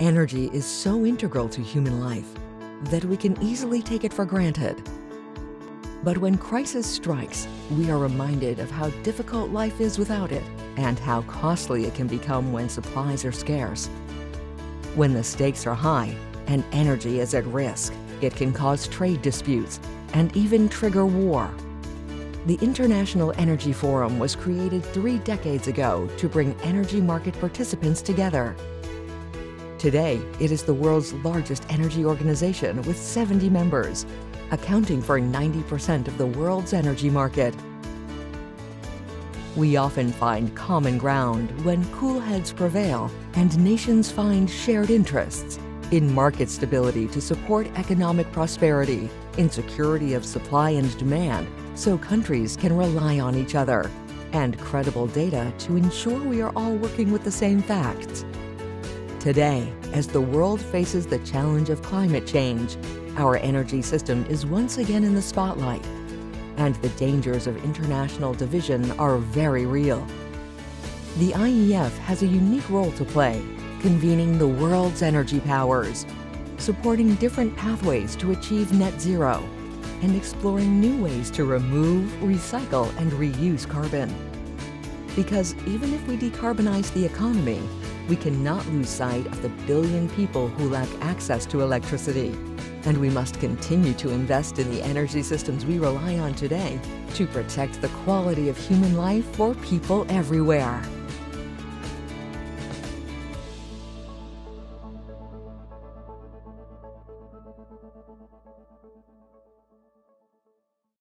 Energy is so integral to human life that we can easily take it for granted. But when crisis strikes, we are reminded of how difficult life is without it and how costly it can become when supplies are scarce. When the stakes are high and energy is at risk, it can cause trade disputes and even trigger war. The International Energy Forum was created three decades ago to bring energy market participants together. Today, it is the world's largest energy organization with 70 members, accounting for 90% of the world's energy market. We often find common ground when cool heads prevail and nations find shared interests in market stability to support economic prosperity, in security of supply and demand so countries can rely on each other, and credible data to ensure we are all working with the same facts. Today, as the world faces the challenge of climate change, our energy system is once again in the spotlight, and the dangers of international division are very real. The IEF has a unique role to play, convening the world's energy powers, supporting different pathways to achieve net zero, and exploring new ways to remove, recycle, and reuse carbon. Because even if we decarbonize the economy, we cannot lose sight of the billion people who lack access to electricity. And we must continue to invest in the energy systems we rely on today to protect the quality of human life for people everywhere.